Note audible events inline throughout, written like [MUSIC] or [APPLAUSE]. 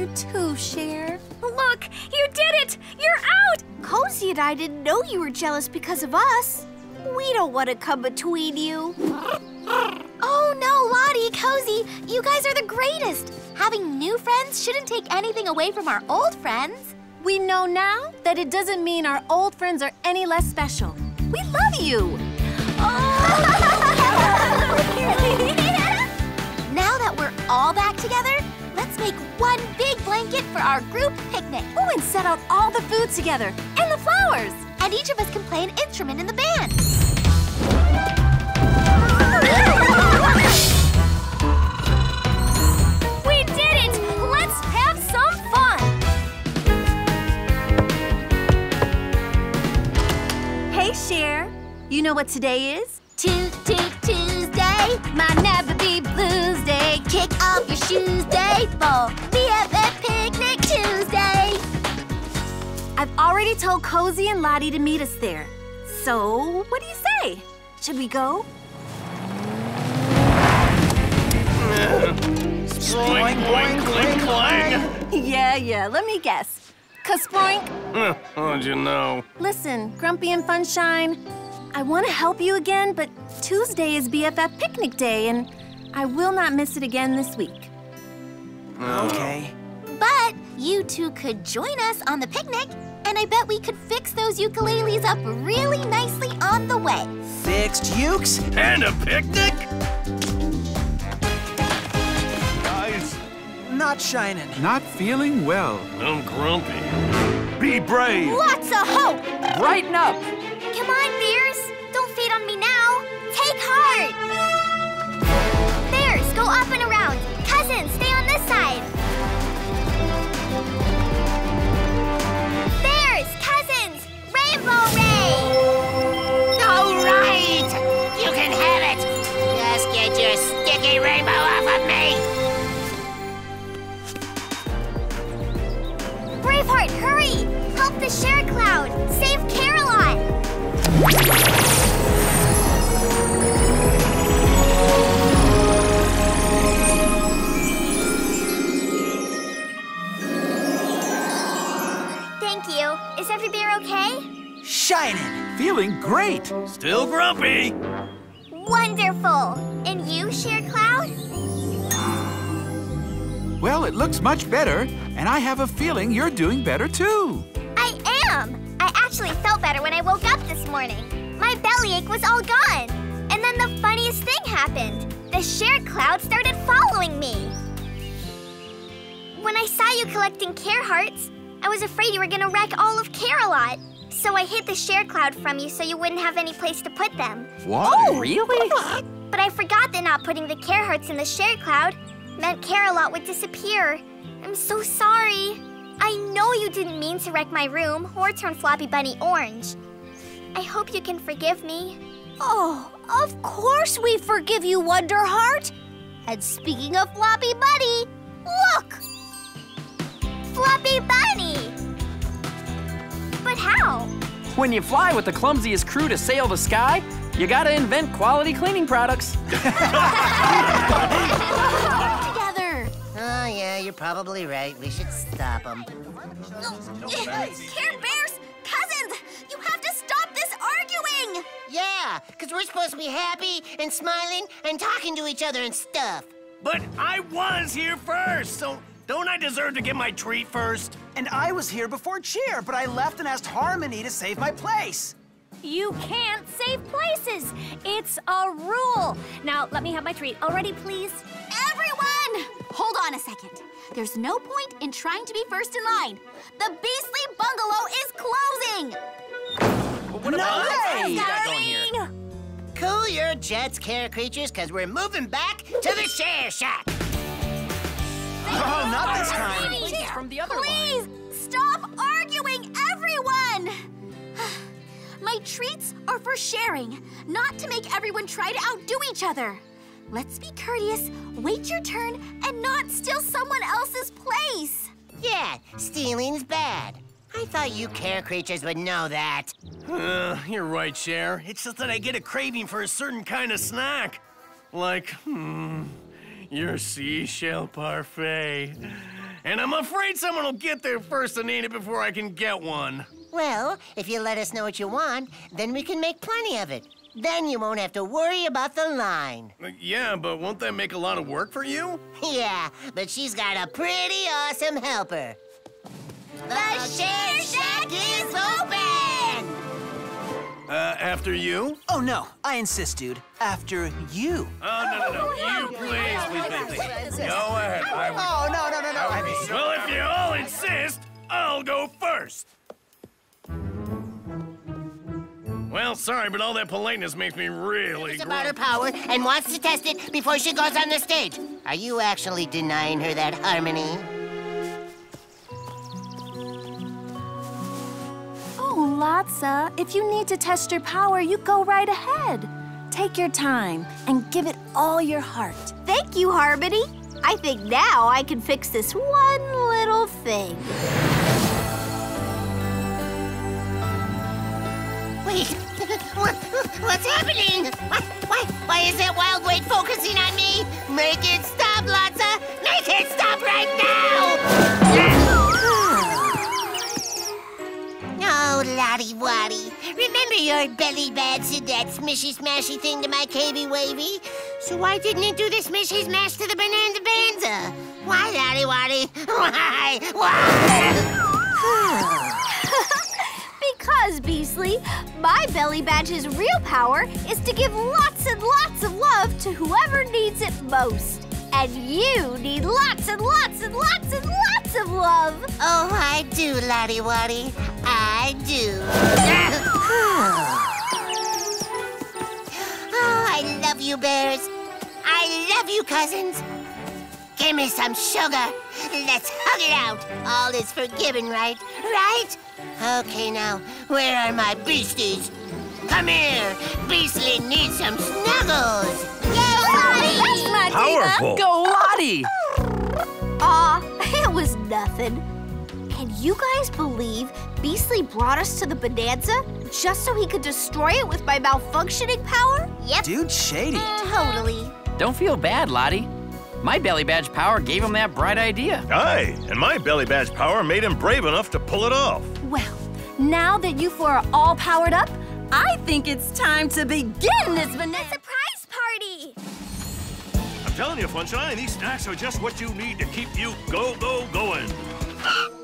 you too, Share. Look, you did it! You're out! Cozy and I didn't know you were jealous because of us. We don't want to come between you. Oh no, Lottie, Cozy, you guys are the greatest. Having new friends shouldn't take anything away from our old friends. We know now that it doesn't mean our old friends are any less special. We love you. now [LAUGHS] [LAUGHS] make one big blanket for our group picnic. Oh, and set out all the food together and the flowers. And each of us can play an instrument in the band. We did it! Let's have some fun! Hey, Share. You know what today is? Toot Toot Tuesday, blues day. Kick off your shoes day for BFF Picnic Tuesday. I've already told Cozy and Lottie to meet us there. So, what do you say? Should we go? Boing, boing, cling, clang. Yeah, yeah, let me guess. Kasproink, [LAUGHS] How'd you know? listen, Grumpy and Funshine, I want to help you again, but Tuesday is BFF Picnic Day, and I will not miss it again this week. Oh. Okay. But you two could join us on the picnic, and I bet we could fix those ukuleles up really nicely on the way. Fixed ukes? And a picnic? Guys. Not shining. Not feeling well. I'm grumpy. Be brave. Lots of hope! Brighten up. Up and around. Cousins, stay on this side. Bears, cousins, rainbow ray. All right! You can have it! Just get your sticky rainbow off of me! Braveheart, hurry! Help the share cloud. Save Care-a-Lot. Is every bear okay? Shining. Feeling great. Still grumpy. Wonderful. And you, Share Cloud? Well, it looks much better, and I have a feeling you're doing better too. I am. I actually felt better when I woke up this morning. My bellyache was all gone. And then the funniest thing happened. The Share Cloud started following me. When I saw you collecting care hearts, I was afraid you were gonna wreck all of Care-a-Lot. So I hid the Share Cloud from you so you wouldn't have any place to put them. Why? Oh, really? [LAUGHS] But I forgot that not putting the care hearts in the share cloud meant Care-a-Lot would disappear. I'm so sorry. I know you didn't mean to wreck my room or turn Floppy Bunny orange. I hope you can forgive me. Oh, of course we forgive you, Wonderheart. And speaking of Floppy Bunny, look! Floppy Bunny! But how? When you fly with the clumsiest crew to sail the sky, you gotta invent quality cleaning products. [LAUGHS] Together. Oh, yeah, you're probably right. We should stop them. [LAUGHS] Care Bears, cousins, you have to stop this arguing! Yeah, because we're supposed to be happy and smiling and talking to each other and stuff. But I was here first, so don't I deserve to get my treat first? And I was here before Cheer, but I left and asked Harmony to save my place. You can't save places. It's a rule. Now, let me have my treat. Already, please? Everyone! Hold on a second. There's no point in trying to be first in line. The Beastly Bungalow is closing! what No way! you got going here? Cool your jets, care creatures, because we're moving back to the share shack. Oh, not this time. It's from the other Please, line. stop arguing, everyone! [SIGHS] My treats are for sharing, not to make everyone try to outdo each other. Let's be courteous, wait your turn, and not steal someone else's place. Yeah, stealing's bad. I thought you care creatures would know that. Uh, you're right, Share. It's just that I get a craving for a certain kind of snack. Like, hmm, your seashell parfait. And I'm afraid someone will get there first and eat it before I can get one. Well, if you let us know what you want, then we can make plenty of it. Then you won't have to worry about the line. Uh, Yeah, but won't that make a lot of work for you? Yeah, but she's got a pretty awesome helper. The Share Shack is open! Uh, after you? Oh, no. I insist, dude. After you. Oh, no, no, no. You please, please, please, please. Go ahead. I will. Oh, no, no, no, no. I mean, Well, if you all insist, I'll go first. Well, sorry, but all that politeness makes me really It's about her power and wants to test it before she goes on the stage. Are you actually denying her that harmony? Oh, if you need to test your power, you go right ahead. Take your time and give it all your heart. Thank you, Harmony. I think now I can fix this one little thing. Wait, [LAUGHS] what, what's happening? Why, why, why is that wild weight focusing on me? Make it stop, Lotsa! Make it stop right now! Lottie Waddy. Remember your belly bad said that smishy smashy thing to my cavey wavy? So why didn't it do the smishy smash to the banana banza? Why, Lottie Waddy? [LAUGHS] Why? Why? [SIGHS] Because, Beasley, my belly badge's real power is to give lots and lots of love to whoever needs it most. And you need lots and lots and lots and lots of love. Oh, I do, Lottie Waddy. I do. [LAUGHS] oh, I love you, bears. I love you, cousins. Give me some sugar. Let's hug it out. All is forgiven, right? Right? Okay, now, where are my beasties? Come here. Beastly needs some snuggles. Yay, Lottie! Powerful. Go, Lottie! Aw, it was nothing. Can you guys believe Beastly brought us to the Bonanza just so he could destroy it with my malfunctioning power? Yep, dude, shady. Eh, totally. Don't feel bad, Lottie. My belly badge power gave him that bright idea. Aye, and my belly badge power made him brave enough to pull it off. Well, now that you four are all powered up, I think it's time to begin this Vanessa surprise party! I'm telling you, Funshine, these snacks are just what you need to keep you go, go, going. [GASPS] [GASPS]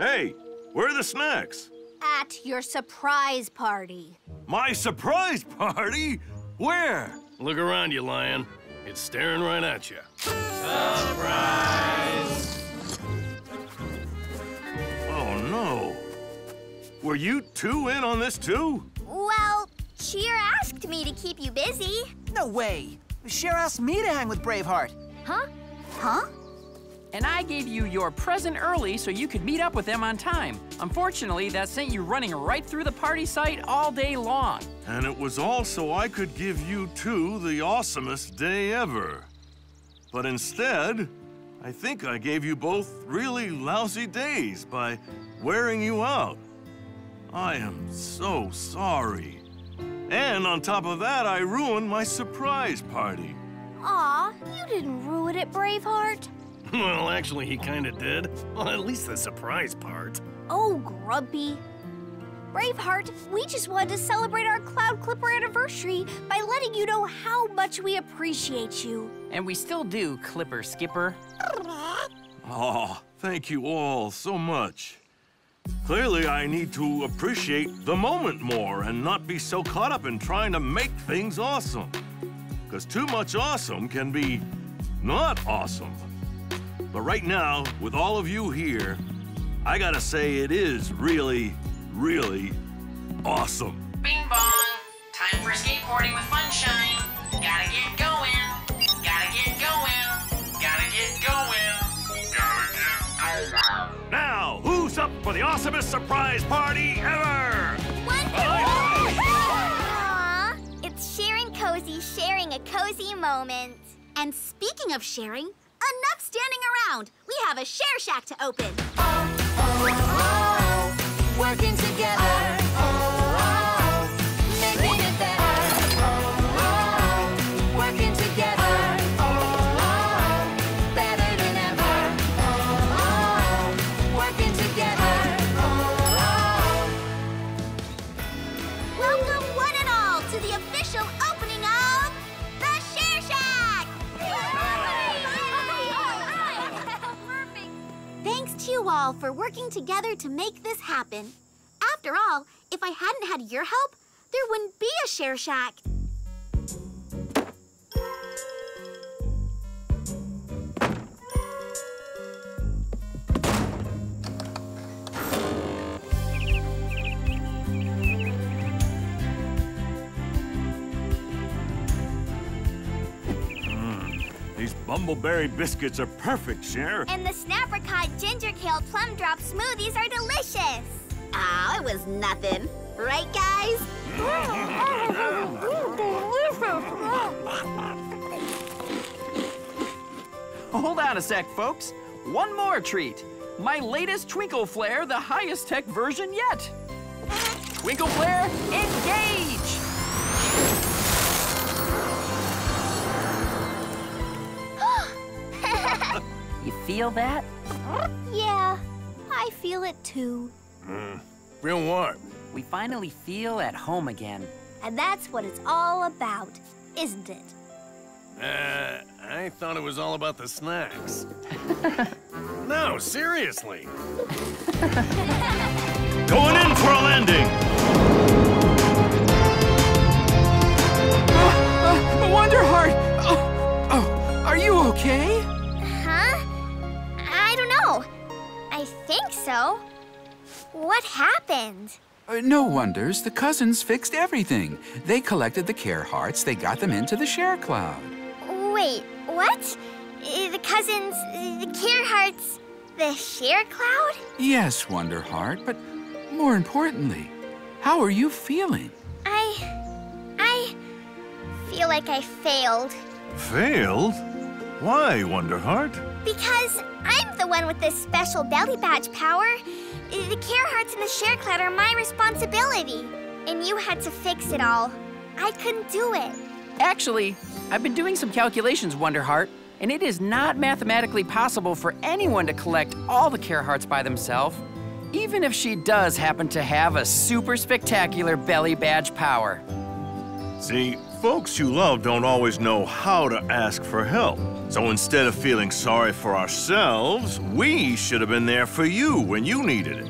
hey, where are the snacks? At your surprise party. My surprise party? Where? Look around you, lion. It's staring right at you. Surprise! Oh, no. Were you two in on this, too? Well, Cheer asked me to keep you busy. No way. Cher asked me to hang with Braveheart. Huh? Huh? And I gave you your present early so you could meet up with them on time. Unfortunately, that sent you running right through the party site all day long. And it was all so I could give you two the awesomest day ever. But instead, I think I gave you both really lousy days by wearing you out. I am so sorry. And on top of that, I ruined my surprise party. Aw, you didn't ruin it, Braveheart. [LAUGHS] Well, actually, he kind of did. Well, at least the surprise part. Oh, Grumpy. Braveheart, we just wanted to celebrate our Cloud Clipper anniversary by letting you know how much we appreciate you. And we still do, Clipper Skipper. [LAUGHS] Oh, thank you all so much. Clearly, I need to appreciate the moment more and not be so caught up in trying to make things awesome. Because too much awesome can be not awesome. But right now, with all of you here, I gotta say it is really, really awesome. Bing bong. Time for skateboarding with Funshine. Gotta get going. Gotta get going. Gotta get going. Gotta get going. Now, who's up for the awesomest surprise party ever? Aw, it's sharing cozy, sharing a cozy moment. And speaking of sharing, enough standing around. We have a Share Shack to open. Working together. All for working together to make this happen. After all, if I hadn't had your help, there wouldn't be a Share Shack. Bumbleberry biscuits are perfect, Share. And the Snapricot Ginger Kale Plum Drop smoothies are delicious. Oh, it was nothing. Right, guys? [LAUGHS] Hold on a sec, folks. One more treat. My latest Twinkle Flare, the highest tech version yet. Twinkle Flare, engage! Feel that? Yeah, I feel it too. Mm, Real what? We finally feel at home again. And that's what it's all about, isn't it? Uh, I thought it was all about the snacks. [LAUGHS] no, seriously. [LAUGHS] Going in for a landing. What happened? Uh, no wonders. The cousins fixed everything. They collected the care hearts. They got them into the share cloud. Wait, what? Uh, The cousins, uh, the care hearts, the share cloud? Yes, Wonder Heart, but more importantly, how are you feeling? I. I feel like I failed. Failed? Why, Wonderheart? Because I'm the one with this special belly badge power. The care hearts and the share cloud are my responsibility. And you had to fix it all. I couldn't do it. Actually, I've been doing some calculations, Wonderheart, and it is not mathematically possible for anyone to collect all the care hearts by themselves, even if she does happen to have a super spectacular belly badge power. See, folks you love don't always know how to ask for help. So instead of feeling sorry for ourselves, we should have been there for you when you needed it.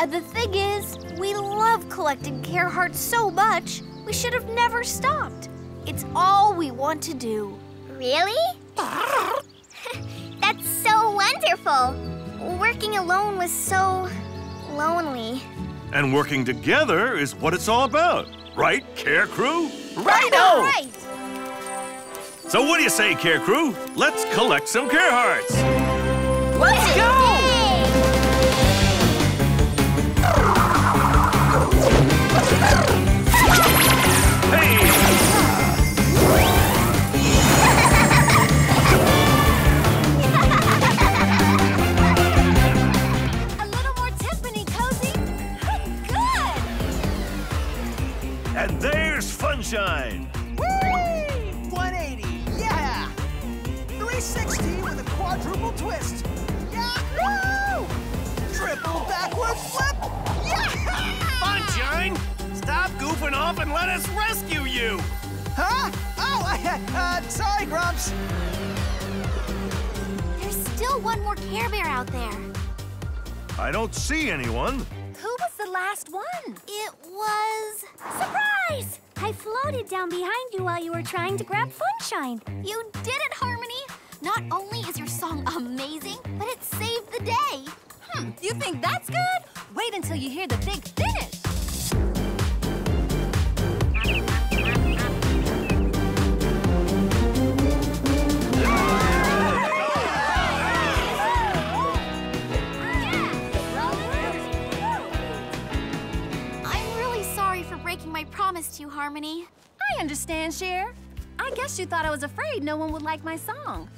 Uh, the thing is, we love collecting care hearts so much, we should have never stopped. It's all we want to do. Really? [LAUGHS] That's so wonderful. Working alone was so lonely. And working together is what it's all about. Right, Care Crew? Righto! Right. So what do you say, Care Crew? Let's collect some Care Hearts. Let's go! [LAUGHS] A little more timpani, Cozy. Good. And there's Funshine. Twist. Yahoo! Triple backward flip. Yeah! Sunshine, stop goofing off and let us rescue you. Huh? Oh, I, [LAUGHS] uh, sorry, Grumps. There's still one more Care Bear out there. I don't see anyone. Who was the last one? It was. Surprise! I floated down behind you while you were trying to grab Funshine. You did it, Harmony! Not only is your song amazing, but it saved the day. Hmm, you think that's good? Wait until you hear the big finish. I'm really sorry for breaking my promise to you, Harmony. I understand, Share. I guess you thought I was afraid no one would like my song.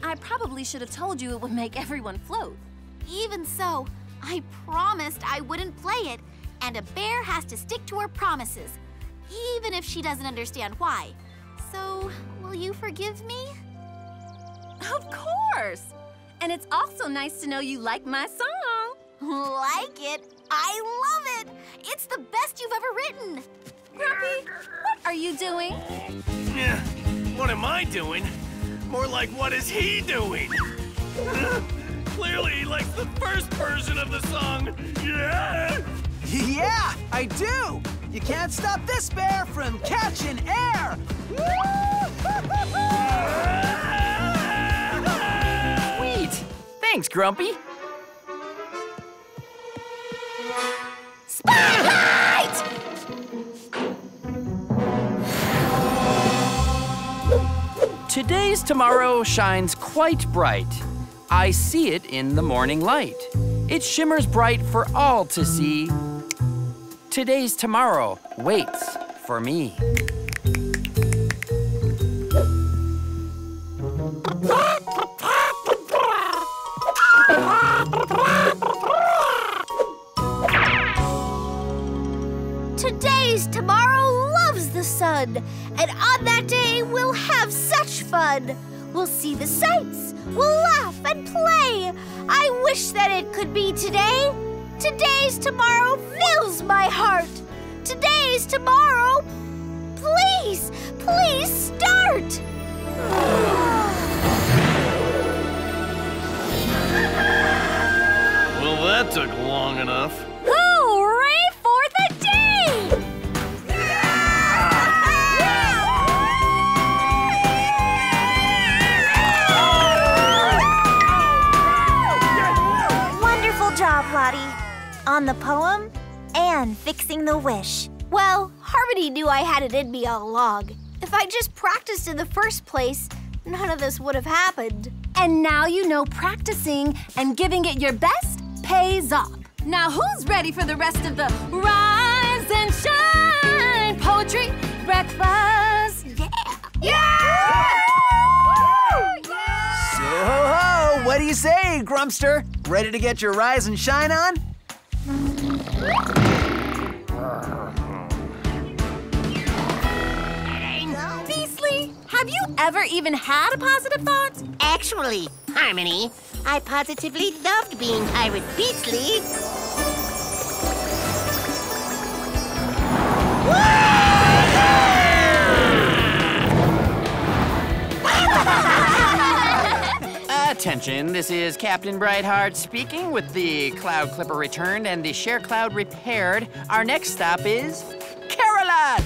But I probably should have told you it would make everyone float. Even so, I promised I wouldn't play it, and a bear has to stick to her promises, even if she doesn't understand why. So, will you forgive me? Of course! And it's also nice to know you like my song. Like it? I love it! It's the best you've ever written! Grumpy, what are you doing? Yeah, what am I doing? More like, what is he doing? [LAUGHS] Clearly, he likes the first version of the song. Yeah! [LAUGHS] Yeah, I do! You can't stop this bear from catching air! [LAUGHS] Sweet! Thanks, Grumpy. Today's tomorrow shines quite bright. I see it in the morning light. It shimmers bright for all to see. Today's tomorrow waits for me. Today's tomorrow sun, and on that day we'll have such fun. We'll see the sights, we'll laugh and play. I wish that it could be today. Today's tomorrow fills my heart. Today's tomorrow. Please, please start. Well, that took long enough. On the poem and fixing the wish. Well, Harmony knew I had it in me all along. If I just practiced in the first place, none of this would have happened. And now you know practicing and giving it your best pays off. Now, who's ready for the rest of the Rise and Shine Poetry Breakfast? Yeah! So, ho, ho, what do you say, Grumpster? Ready to get your rise and shine on? Beastly, have you ever even had a positive thought? Actually, Harmony, I positively loved being Pirate Beastly. Attention, this is Captain Brightheart speaking with the Cloud Clipper returned and the Share Cloud repaired. Our next stop is Care-a-Lot!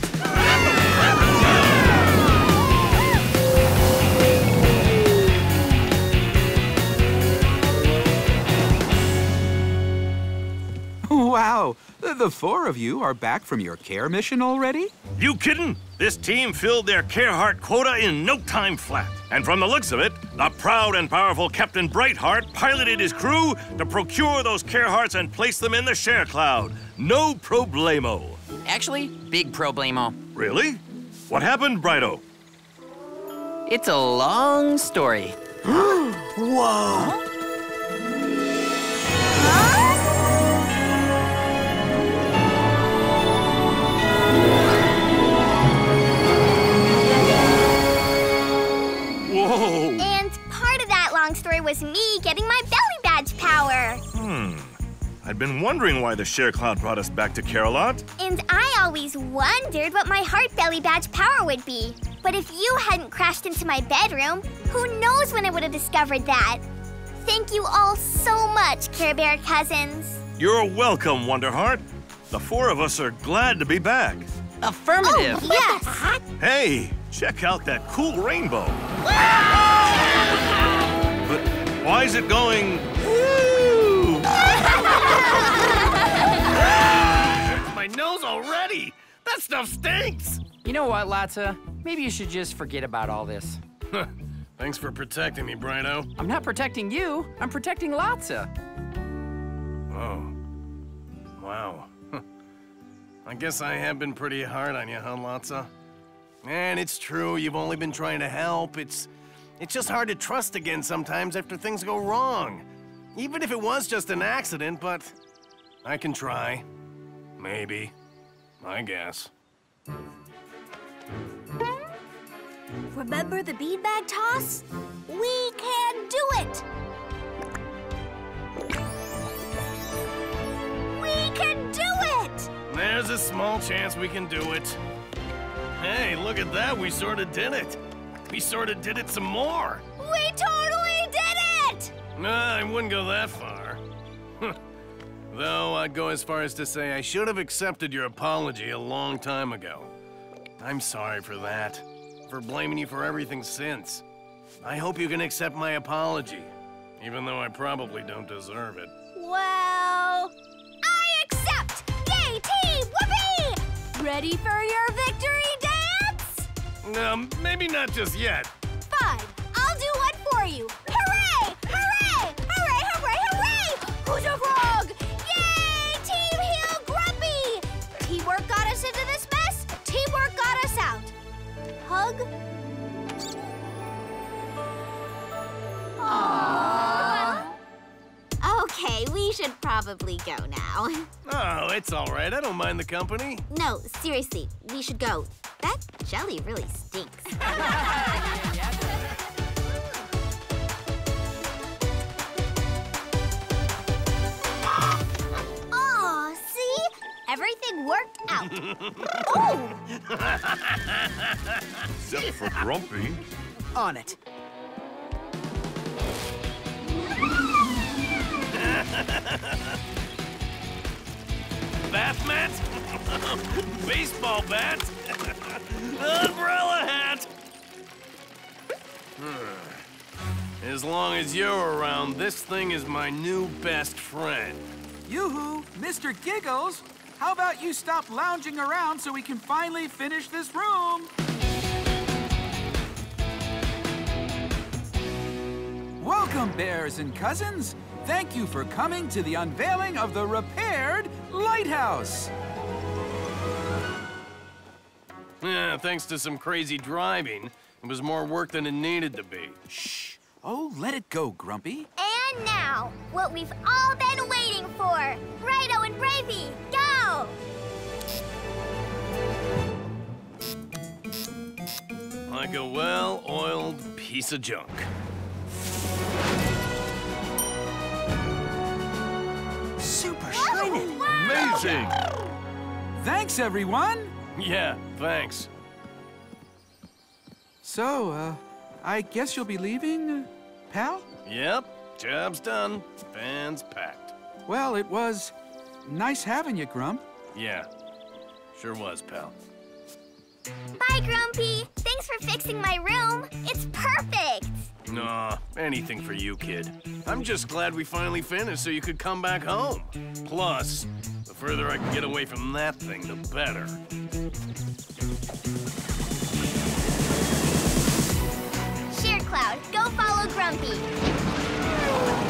Wow, the the four of you are back from your care mission already? You kidding? This team filled their Careheart quota in no time flat. And from the looks of it, the proud and powerful Captain Brightheart piloted his crew to procure those Carehearts and place them in the share cloud. No problemo. Actually, big problemo. Really? What happened, Brighto? It's a long story. [GASPS] Whoa! Whoa! Long was me getting my belly badge power. Hmm. I'd been wondering why the share cloud brought us back to Care-a-Lot. And I always wondered what my heart belly badge power would be. But if you hadn't crashed into my bedroom, who knows when I would have discovered that? Thank you all so much, Care Bear cousins. You're welcome, Wonderheart. The four of us are glad to be back. Affirmative. Yes. Hey, check out that cool rainbow. But why is it going? [LAUGHS] My nose already! That stuff stinks! You know what, Lotsa? Maybe you should just forget about all this. Thanks for protecting me, Brino. I'm not protecting you, I'm protecting Lotsa. Oh. Wow. I guess I have been pretty hard on you, huh, Lotsa? And it's true, you've only been trying to help. It's it's just hard to trust again sometimes after things go wrong. Even if it was just an accident, but I can try. Maybe. I guess. Remember the beanbag toss? We can do it! We can do it! There's a small chance we can do it. Hey, look at that, we sorta did it. We sorta did it some more. We totally did it! Nah, I wouldn't go that far. Though I'd go as far as to say I should have accepted your apology a long time ago. I'm sorry for that. For blaming you for everything since. I hope you can accept my apology, even though I probably don't deserve it. Well, I accept! Yay, team! Whoopee! Ready for your victory? Um, maybe not just yet. Fine, I'll do one for you. Hooray! Hooray! Hooray! Hooray! Hooray! Who's a frog? Yay! Team Heel Grumpy! Teamwork got us into this mess. Teamwork got us out. Hug. Aww. Okay, we should probably go now. Oh, it's all right. I don't mind the company. No, seriously, we should go. That jelly really stinks. [LAUGHS] Aw, see? Everything worked out. [LAUGHS] oh! Except for Grumpy. On it. Bath mat? [LAUGHS] Baseball bat? Umbrella hat? Hmm. As long as you're around, this thing is my new best friend. Yoo-hoo, Mr. Giggles. How about you stop lounging around so we can finally finish this room? Welcome, bears and cousins. Thank you for coming to the unveiling of the repaired lighthouse. Yeah, thanks to some crazy driving, it was more work than it needed to be. Shh. Oh, let it go, Grumpy. And now, what we've all been waiting for. Righto and Bravey, go! Like a well-oiled piece of junk. Super shiny. Amazing! Thanks, everyone. Yeah, thanks. So, uh, I guess you'll be leaving, uh, pal? Yep, job's done. Van's packed. Well, it was nice having you, Grump. Yeah, sure was, pal. Bye, Grumpy. Thanks for fixing my room. It's perfect. Nah, anything for you, kid. I'm just glad we finally finished so you could come back home. Plus, the further I can get away from that thing, the better. Share Cloud, go follow Grumpy.